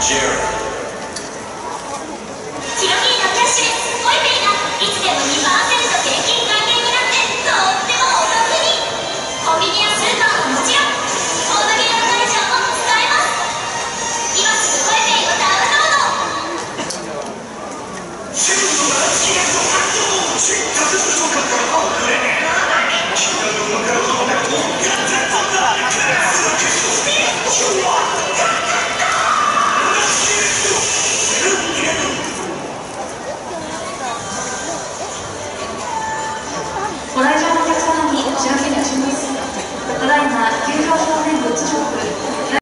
Jerry. ご来場のお客様にお知らせいたします。ただいま、球場正面グッズショップ